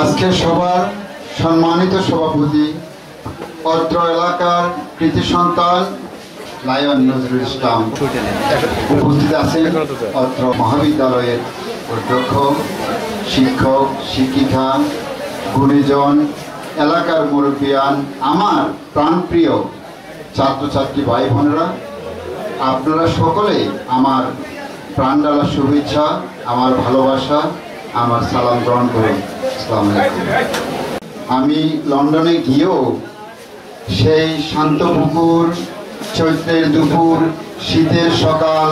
আজকে সবার সম্মানিত সভাপতি, অত্র এলাকার কৃতি সন্তান, লায়ন নজরুল ইসলাম। উপস্থিত আছেন অত্র মহাবিদ্যালয়ের অধ্যক্ষ, শিক্ষক, শিক্ষিকা, গুণীজন, এলাকার মুরব্বিয়ান, আমার প্রাণপ্রিয় ছাত্রছাত্রী ভাই বোনেরা আপনারা সকলে আমার প্রাণডালা শুভেচ্ছা আমার ভালোবাসা, আমার সালাম গ্রহণ করুন। আমি লন্ডনে গিয়েও সেই শান্ত পুকুর, চৈত্রের দুপুর, শীতের সকাল,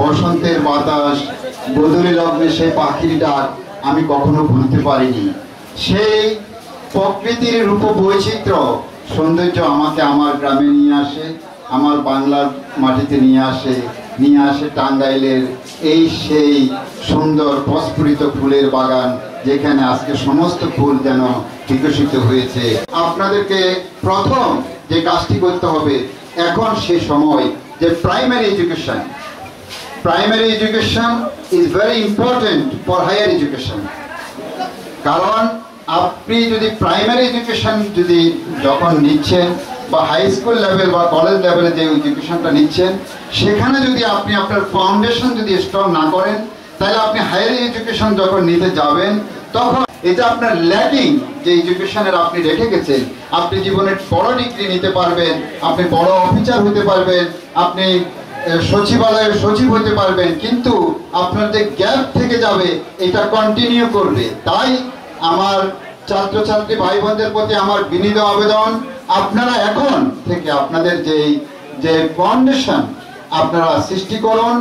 বসন্তের বাতাস বদলি লগ্নে সেই পাখির ডাক আমি কখনো ভুলতে পারিনি। সেই প্রকৃতির রূপ বৈচিত্র্য সৌন্দর্য আমাকে আমার গ্রামে নিয়ে আসে, আমার বাংলার মাটিতে নিয়ে আসে নিয়ে আসে টাঙ্গাইলের এই সেই সুন্দর প্রস্ফুটিত ফুলের বাগান যেখানে আজকে সমস্ত ফুল যেন বিকশিত হয়েছে। আপনাদেরকে প্রথম যে কাজটি করতে হবে, এখন সে সময় যে primary education primary education is very important for higher education কারণ আপনি যদি প্রাইমারি এডুকেশন যদি যখন নিচ্ছেন বা হাই স্কুল লেভেল বা কলেজ লেভেলে যে এডুকেশনটা নিচ্ছেন সেখানে যদি আপনি আপনার ফাউন্ডেশন যদি স্ট্রং না করেন, তাহলে আপনি হায়ার এডুকেশন যখন নিতে যাবেন, তখন এটা আপনার ল্যাকিং যে এডুকেশনের আপনি রেখে গেছেন, আপনি জীবনের বড় ডিগ্রি নিতে পারবেন, আপনি বড় অফিসার হতে পারবেন, আপনি সচিবালয়ের সচিব হতে পারবেন, কিন্তু আপনার যে গ্যাপ থেকে যাবে, এটা কন্টিনিউ করবে। তাই আমার ছাত্রছাত্রী ভাই বোনদের প্রতি আমার বিনীত আবেদন, আপনারা এখন থেকে আপনাদের যে যে ফাউন্ডেশন আপনারা সৃষ্টি করুন।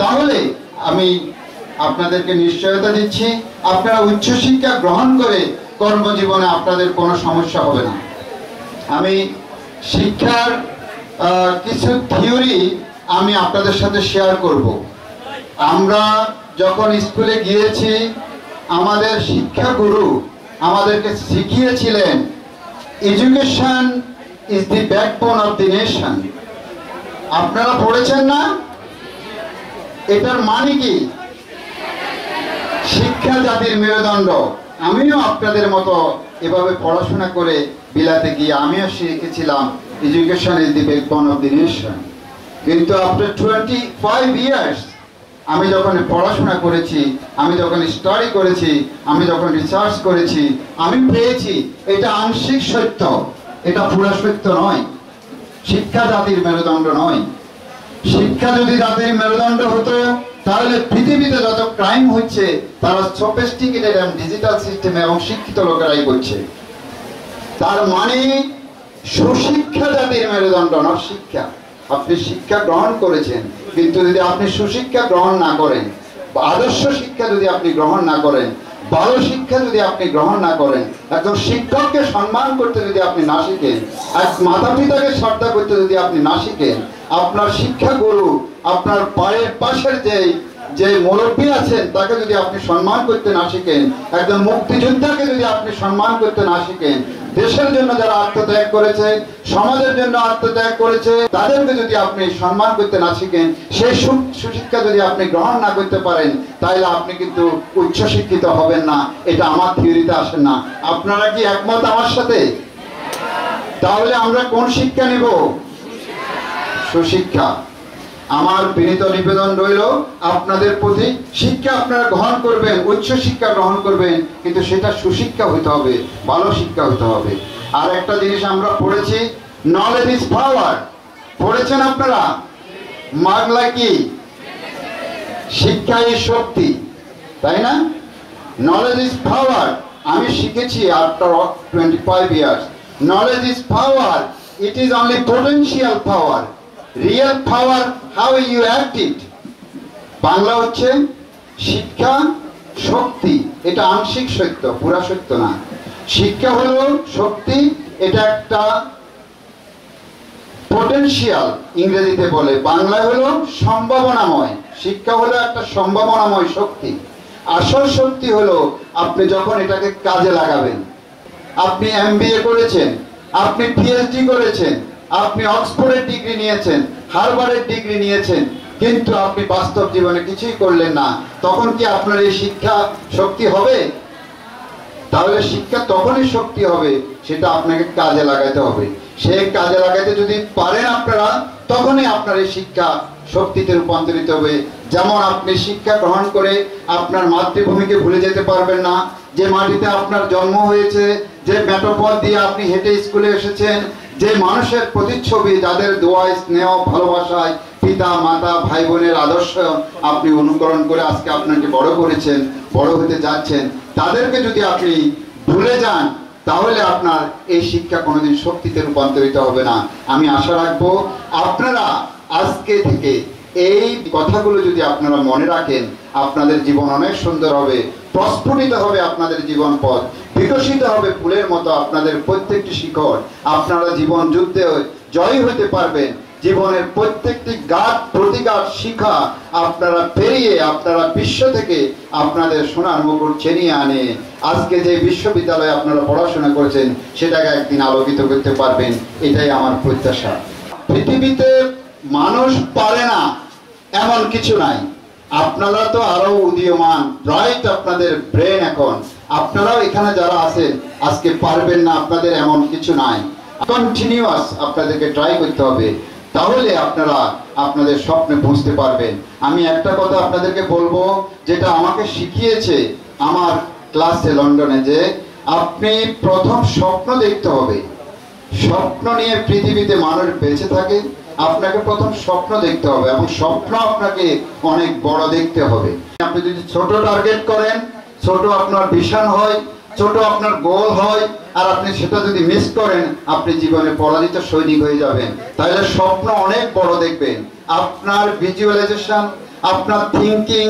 তাহলে আমি আপনাদেরকে নিশ্চয়তা দিচ্ছি। আপনারা উচ্চশিক্ষা গ্রহণ করে কর্মজীবনে আপনাদের কোনো সমস্যা হবে না। আমি শিক্ষার কিছু থিওরি আমি আপনাদের সাথে শেয়ার করব। আমরা যখন স্কুলে গিয়েছি, আমাদের শিক্ষাগুরু আমাদেরকে শিখিয়েছিলেন education is the backbone of the nation আপনারা পড়েছেন না? এটার মানে কি? শিক্ষা জাতির মেরুদণ্ড। আমিও আপনাদের মতো এভাবে পড়াশোনা করে বিলাতে গিয়ে আমিও শিখেছিলাম education is the backbone of the nation কিন্তু আফটার টোয়েন্টি ফাইভ ইয়ার্স আমি যখন পড়াশোনা করেছি, আমি যখন স্টাডি করেছি, আমি যখন রিসার্চ করেছি, আমি পেয়েছি, এটা আংশিক সত্য। এটা পুরা সত্য নয়। শিক্ষা জাতির মেরুদণ্ড নয়। শিক্ষা যদি জাতির মেরুদণ্ড হতো, তাহলে পৃথিবীতে যত ক্রাইম হচ্ছে, তারা সফিস্টিকেটেড এবং ডিজিটাল সিস্টেমে এবং শিক্ষিত লোকেরাই করছে। তার মানে সুশিক্ষা জাতির মেরুদণ্ড না শিক্ষা। আপনি শিক্ষা গ্রহণ করেছেন, কিন্তু যদি আপনি সুশিক্ষা গ্রহণ না করেন, বা আদর্শ শিক্ষা যদি আপনি গ্রহণ না করেন ভালো শিক্ষা যদি আপনি গ্রহণ না করেন, একজন শিক্ষককে সম্মান করতে যদি আপনি না শিখেন, এক মাতা পিতাকে শ্রদ্ধা করতে যদি আপনি না শিখেন, আপনার শিক্ষা গুরু, আপনার পায়ের পাশের যে যে মুরব্বী আছেন, তাকে যদি আপনি সম্মান করতে না শিখেন, একজন মুক্তিযোদ্ধাকে যদি আপনি সম্মান করতে না শিখেন দেশের জন্য যারা আত্মত্যাগ করেছে, সমাজের জন্য আত্মত্যাগ করেছে, তাদেরকে যদি আপনি সম্মান করতে না শিখেন, সেই সুশিক্ষা যদি আপনি গ্রহণ না করতে পারেন, তাহলে আপনি কিন্তু উচ্চ শিক্ষিত হবেন না। এটা আমার থিওরিতে আসেন না। আপনারা কি একমত আমার সাথে? তাহলে আমরা কোন শিক্ষা নেব? সুশিক্ষা। আমার বিনীত নিবেদন রইল, আপনাদের প্রতি শিক্ষা আপনারা গ্রহণ করবেন, উচ্চ শিক্ষা গ্রহণ করবেন, কিন্তু সেটা সুশিক্ষা হতে হবে, ভালো শিক্ষা হতে হবে। আর একটা জিনিস আমরা পড়েছি নলেজ ইজ পাওয়ার পড়েছেন আপনারা? মাগলা কি? শিক্ষা ইজ শক্তি। তাই না? নলেজ ইজ পাওয়ার আমি শিখেছি after twenty five years knowledge is power it is only potential power real power how you act it Bangla হচ্ছে শিক্ষা শক্তি, এটা আংশিক সত্য, পুরা সত্য না। শিক্ষা হলো শক্তি, এটা একটা পোটেনশিয়াল ইংরেজিতে বলে। বাংলা হলো সম্ভাবনাময়, শিক্ষা হলো একটা সম্ভাবনাময় শক্তি। আসল শক্তি হলো আপনি যখন এটাকে কাজে লাগাবেন। আপনি এমবিএ করেছেন, আপনি পিএইচডি করেছেন আপনি অক্সফোর্ডের ডিগ্রি নিয়েছেন হারবারের ডিগ্রি নিয়েছেন, কিন্তু আপনি বাস্তব জীবনে কিছুই করলেন না। তখন কি আপনার এই শিক্ষা শক্তি হবে? তাহলে শিক্ষা তখনই শক্তি হবে, সেটা আপনাকে কাজে লাগাইতে হবে। সে কাজে লাগাইতে যদি পারেন আপনারা, তখনই আপনার এই শিক্ষা শক্তিতে রূপান্তরিত হবে। যেমন আপনি শিক্ষা গ্রহণ করে আপনার মাতৃভূমিকে ভুলে যেতে পারবেন না, যে মাটিতে আপনার জন্ম হয়েছে, যে মেটোপথ দিয়ে আপনি হেঁটে স্কুলে এসেছেন যে মানুষের প্রতিচ্ছবি যাদের দোয়ায়, স্নেহ, ভালোবাসায় পিতা, মাতা, ভাই বোনের আদর্শ আপনি অনুকরণ করে আজকে আপনাকে বড় করেছেন, বড় হতে যাচ্ছেন, তাদেরকে যদি আপনি ভুলে যান, তাহলে আপনার এই শিক্ষা কোনোদিন শক্তিতে রূপান্তরিত হবে না। আমি আশা রাখব আপনারা আজকে থেকে এই কথাগুলো যদি আপনারা মনে রাখেন, আপনাদের জীবন অনেক সুন্দর হবে। প্রস্ফুটিত হবে আপনাদের জীবন পথ বিকশিত হবে ফুলের মতো আপনাদের প্রত্যেকটি শিখর। আপনারা জীবন যুদ্ধে জয়ী হতে পারবেন। জীবনের প্রত্যেকটি গাত, প্রতিঘাত, শিখা আপনারা পেরিয়ে, আপনারা বিশ্ব থেকে আপনাদের সোনার মুকুট ছেনিয়ে আনে। আজকে যে বিশ্ববিদ্যালয়ে আপনারা পড়াশোনা করেছেন, সেটাকে একদিন আলোকিত করতে পারবেন। এটাই আমার প্রত্যাশা। পৃথিবীতে মানুষ পারে না, এমন কিছু নাই। আপনারা তো আরও উদীয়মান। রাইট আপনাদের ব্রেন এখন। আপনারাও এখানে যারা আছেন, আজকে পারবেন না, আপনাদের এমন কিছু নাই। কন্টিনিউয়াস আপনাদেরকে ট্রাই করতে হবে। তাহলে আপনারা আপনাদের স্বপ্নে পৌঁছতে পারবেন। আমি একটা কথা আপনাদেরকে বলব, যেটা আমাকে শিখিয়েছে আমার ক্লাসে লন্ডনে যে, আপনি প্রথম স্বপ্ন দেখতে হবে। স্বপ্ন নিয়ে পৃথিবীতে মানুষ বেঁচে থাকে আপনাকে প্রথম স্বপ্ন দেখতে হবে এবং স্বপ্ন আপনাকে অনেক বড় দেখতে হবে। আপনি যদি ছোট টার্গেট করেন, ছোট আপনার ভিশন হয়, ছোট আপনার গোল হয়, আর আপনি সেটা যদি মিস করেন, আপনি জীবনে পরাজিত সৈনিক হয়ে যাবেন। তাহলে স্বপ্ন অনেক বড় দেখবেন। আপনার ভিজুয়ালাইজেশন আপনার থিঙ্কিং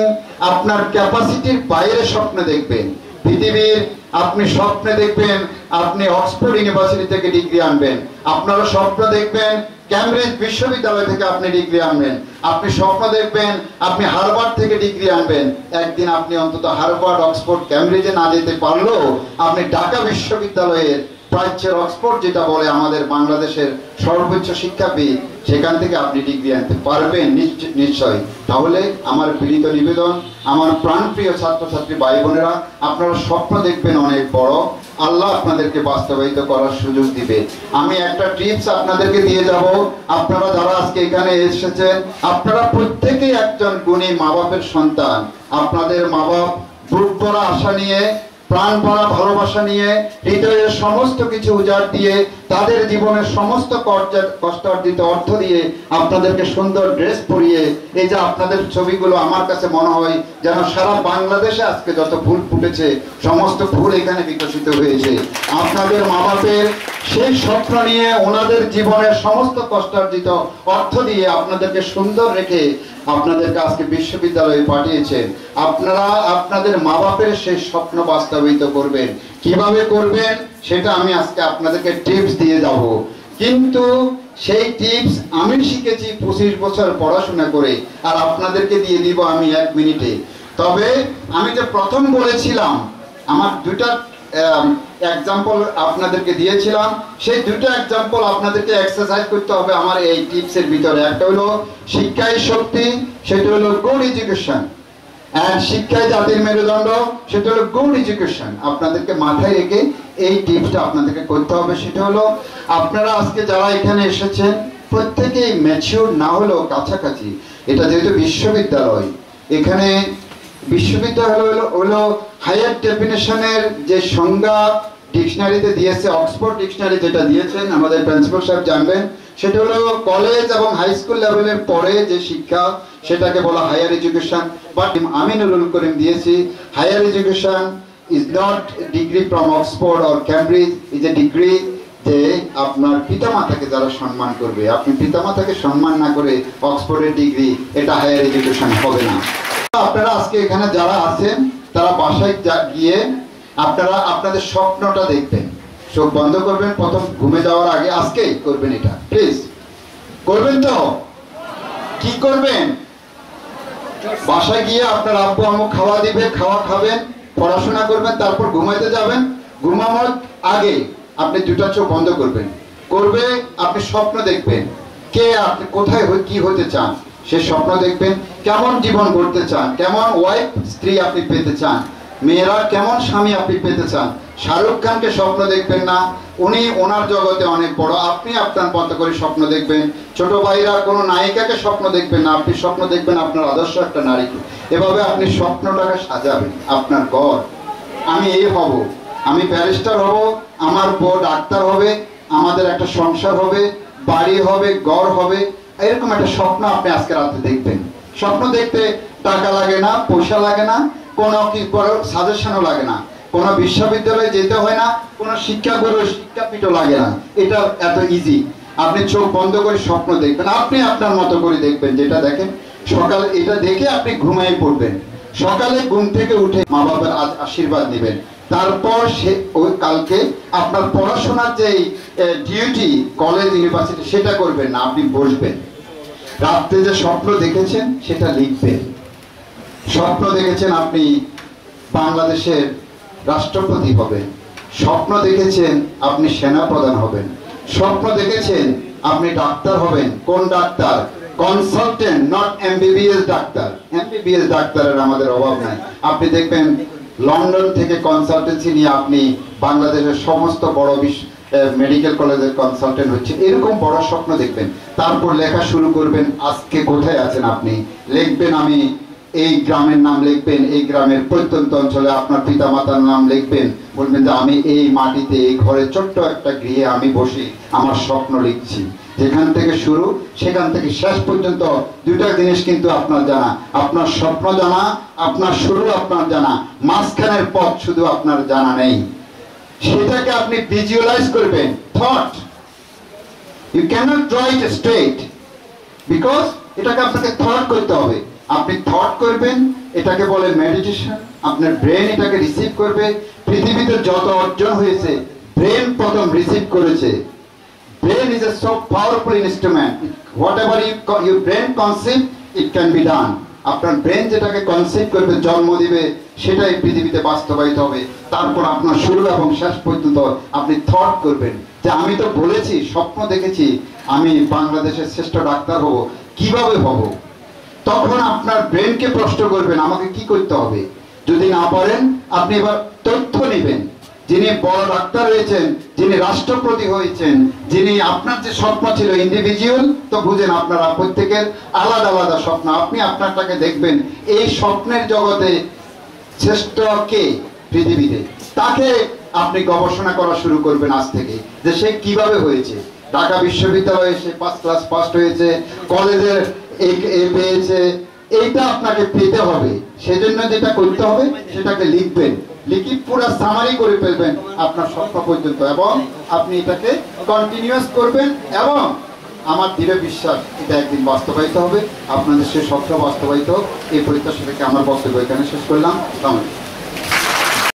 আপনার ক্যাপাসিটির বাইরে স্বপ্ন দেখবেন। পৃথিবীর আপনি স্বপ্নে দেখবেন আপনি অক্সফোর্ড ইউনিভার্সিটি থেকে ডিগ্রি আনবেন। আপনারা স্বপ্ন দেখবেন ক্যামব্রিজ বিশ্ববিদ্যালয় থেকে আপনি ডিগ্রি আনবেন। আপনি স্বপ্ন দেখবেন আপনি হারবার্ড থেকে ডিগ্রি আনবেন। একদিন আপনি অন্তত হারবার্ড অক্সফোর্ড, ক্যামব্রিজে না যেতে পারলেও আপনি ঢাকা বিশ্ববিদ্যালয়ের প্রাচ্যের অক্সফোর্ড যেটা বলে আমাদের বাংলাদেশের সর্বোচ্চ শিক্ষাবিদ, সেখান থেকে আপনি ডিগ্রি আনতে পারবেন নিশ্চয়। তাহলে আমার বিনীত নিবেদন, আমার প্রাণপ্রিয় ছাত্রছাত্রী ভাই বোনেরা, আপনারা স্বপ্ন দেখবেন অনেক বড়। আল্লাহ আপনাদেরকে বাস্তবায়িত করার সুযোগ দিবে। আমি একটা টিপস আপনাদেরকে দিয়ে যাব। আপনারা যারা আজকে এখানে এসেছেন, আপনারা প্রত্যেকেই একজন গুণী মা বাপের সন্তান। আপনাদের মা বাপ বুক ভরা আশা নিয়ে প্রাণ ভালোবাসা নিয়ে, হৃদয়ের সমস্ত কিছু উজাড় দিয়ে, তাদের জীবনের সমস্ত অর্থ দিয়ে আপনাদেরকে সুন্দর ড্রেস পরিয়ে, এই যে আপনাদের ছবিগুলো আমার কাছে মনে হয় যেন সারা বাংলাদেশে আজকে যত ফুল ফুটেছে, সমস্ত ফুল এখানে বিকশিত হয়েছে। আপনাদের মা বাপের সেই স্বপ্ন নিয়ে ওনাদের জীবনের সমস্ত কষ্টার্জিত অর্থ দিয়ে আপনাদেরকে সুন্দর রেখে আপনাদেরকে আজকে বিশ্ববিদ্যালয়ে পাঠিয়েছেন আপনারা আপনাদের মা বাপের সেই স্বপ্ন বাস্তবায়িত করবেন। কীভাবে করবেন সেটা আমি আজকে আপনাদেরকে টিপস দিয়ে যাব কিন্তু সেই টিপস আমি শিখেছি পঁচিশ বছর পড়াশোনা করে, আর আপনাদেরকে দিয়ে দিব আমি এক মিনিটে। তবে আমি যে প্রথম বলেছিলাম, আমার দুটা এক্সাম্পল আপনাদেরকে দিয়েছিলাম। সেই দুটো এক্সাম্পল আপনাদেরকে এক্সারসাইজ করতে হবে আমার এই টিপসের ভিতরে। একটা হলো শিক্ষাই শক্তি, সেটা হলো গুড এডুকেশন শিক্ষাই জাতির মেরুদণ্ড, সেটা হলো গুড এডুকেশন আপনাদেরকে মাথায় রেখে এই টিপসটা আপনাদেরকে করতে হবে। সেটা হলো আপনারা আজকে যারা এখানে এসেছেন, প্রত্যেকেই ম্যাচিউর না হলেও কাছাকাছি। এটা যেহেতু বিশ্ববিদ্যালয়, এখানে বিশ্ববিদ্যালয় হলো হায়ার ডেফিনেশনের যে সংজ্ঞা ডিকশনারিতে দিয়েছে অক্সফোর্ড ডিকশনারি যেটা দিয়েছেন, আমাদের প্রিন্সিপাল সাহেব জানবেন, সেটা হলো কলেজ এবং হাই স্কুল লেভেলের পরে যে শিক্ষা, সেটাকে বলা হায়ার এডুকেশন বাট আমি নুরুল করিম দিয়েছি higher education is not degree from Oxford or Cambridge is a degree যে আপনার পিতামাতাকে যারা সম্মান করবে। আপনি পিতামাতাকে সম্মান না করে অক্সফোর্ডের ডিগ্রি এটা হায়ার এডুকেশন হবে না। আপনারা আজকে এখানে যারা আছেন, তারা বাসায় গিয়ে আপনারা আপনাদের স্বপ্নটা দেখবেন। চোখ বন্ধ করবেন, প্রথম ঘুমে যাওয়ার আগে আজকেই করবেন এটা। প্লিজ করবেন তো? কি করবেন? বাসায় গিয়ে আপনার আব্বু, আম্মু খাওয়া দিবে, খাওয়া খাবেন, পড়াশোনা করবেন, তারপর ঘুমাইতে যাবেন। ঘুমানোর আগে আপনি দুটা চোখ বন্ধ করবেন। করবে, আপনি স্বপ্ন দেখবেন। কে আপনি কোথায় কি হতে চান? সে স্বপ্ন দেখবেন কেমন জীবন গড়তে চান, কেমন ওয়াইফ স্ত্রী আপনি পেতে চান, মেয়েরা কেমন স্বামী আপনি পেতে চান, শাহরুখ খানকে স্বপ্ন দেখবেন না, উনি ওনার জগতে অনেক বড়, আপনি আপনার মতো করে স্বপ্ন দেখবেন, ছোট ভাইরা কোনো নায়িকাকে স্বপ্ন দেখবেন না, আপনি স্বপ্ন দেখবেন আপনার আদর্শ একটা নারীকে, এভাবে আপনি স্বপ্নটাকে সাজাবেন, আপনার ঘর, আমি এই হব, আমি ব্যারিস্টার হব, আমার বউ ডাক্তার হবে, আমাদের একটা সংসার হবে, বাড়ি হবে, ঘর হবে এরকম একটা স্বপ্ন আপনি আজকে রাতে দেখবেন। স্বপ্ন দেখতে টাকা লাগে না, পয়সা লাগে না, কোনো কি সাজেশনও লাগে না। কোনো বিশ্ববিদ্যালয়ে যেতে হয় না, কোনো শিক্ষাগুরু শিক্ষাপীঠও লাগে না। এটা এত ইজি আপনি চোখ বন্ধ করে স্বপ্ন দেখবেন। আপনি আপনার মতো করে দেখবেন যেটা দেখেন। সকালে এটা দেখে আপনি ঘুমিয়ে পড়বেন। সকালে ঘুম থেকে উঠে মা বাবার আশীর্বাদ নেবেন। তারপর সে ওই কালকে আপনার পড়াশোনার যে ডিউটি কলেজ ইউনিভার্সিটি সেটা করবেন না, আপনি বসবেন। রাত্রে যে স্বপ্ন দেখেছেন, সেটা লিখবেন। স্বপ্ন দেখেছেন আপনি বাংলাদেশের রাষ্ট্রপতি হবেন। স্বপ্ন দেখেছেন আপনি সেনাপ্রধান হবেন। স্বপ্ন দেখেছেন আপনি ডাক্তার হবেন। কোন ডাক্তার? কনসালটেন্ট নট এমবিবিএস ডাক্তার। এমবিবিএস ডাক্তারের আমাদের অভাব নাই। আপনি দেখবেন, লন্ডন থেকে কনসালটেন্সি নিয়ে আপনি বাংলাদেশের সমস্ত বড় বিশ্ব মেডিকেল কলেজের কনসালটেন্ট হচ্ছে। এরকম বড় স্বপ্ন দেখবেন। তারপর লেখা শুরু করবেন, আজকে কোথায় আছেন আপনি? লিখবেন আমি এই গ্রামের নাম লিখবেন, এই গ্রামের প্রত্যন্ত অঞ্চলে আপনার পিতা মাতার নাম লিখবেন। বলবেন যে, আমি এই মাটিতে, এই ঘরে ছোট্ট একটা গৃহে আমি বসে আমার স্বপ্ন লিখছি। যেখান থেকে শুরু, সেখান থেকে শেষ পর্যন্ত দুটা জিনিস কিন্তু আপনার জানা। আপনার স্বপ্ন জানা, আপনার শুরু আপনার জানা। মাঝখানের পথ শুধু আপনার জানা নেই। সেটাকে আপনি ভিজুয়ালাইজ করবেন thought you cannot draw it straight because এটাকে আপনাকে থট করতে হবে। আপনি থট করবেন, এটাকে বলে মেডিটেশন আপনার ব্রেন এটাকে রিসিভ করবে। পৃথিবীতে যত অর্জন হয়েছে ব্রেন প্রথম রিসিভ করেছে। Brain is a so powerful instrument whatever you you brain concept it can be done আপনার ব্রেন যেটাকে কনসেপ্ট করবে, জন্ম দিবে, সেটাই পৃথিবীতে বাস্তবায়িত হবে। তারপর আপনার শুরু এবং শেষ পর্যন্ত আপনি থট করবেন। যে আমি তো বলেছি, স্বপ্ন দেখেছি, আমি বাংলাদেশের শ্রেষ্ঠ ডাক্তার হব, কীভাবে হব? তখন আপনার ব্রেনকে প্রশ্ন করবেন, আমাকে কি করতে হবে? যদি না পারেন, আপনি এবার তথ্য নেবেন। যিনি বড় ডাক্তার হয়েছেন, যিনি রাষ্ট্রপতি হয়েছেন, যিনি আপনার যে স্বপ্ন ছিল ইন্ডিভিজুয়াল তো বুঝেন আপনারা প্রত্যেকের আলাদা আলাদা স্বপ্ন। আপনি আপনারটাকে দেখবেন, এই স্বপ্নের জগতে শ্রেষ্ঠ কে পৃথিবীতে? তাকে আপনি গবেষণা করা শুরু করবেন আজ থেকে, যে সে কীভাবে হয়েছে। ঢাকা বিশ্ববিদ্যালয়ে সে পাঁচ ক্লাস ফার্স্ট হয়েছে, কলেজের পেয়েছে, এইটা আপনাকে পেতে হবে। সেজন্য যেটা করতে হবে, সেটাকে লিখবেন। লিখি পুরো সামারি করে ফেলবেন আপনার সংখ্যা পর্যন্ত এবং আপনি এটাকে কন্টিনিউয়াস করবেন এবং আমার দৃঢ় বিশ্বাস এটা একদিন বাস্তবায়িত হবে। আপনাদের সে স্বপ্ন বাস্তবায়িত এই প্রত্যাশা থেকে আমার বক্তব্য এখানে শেষ করলাম।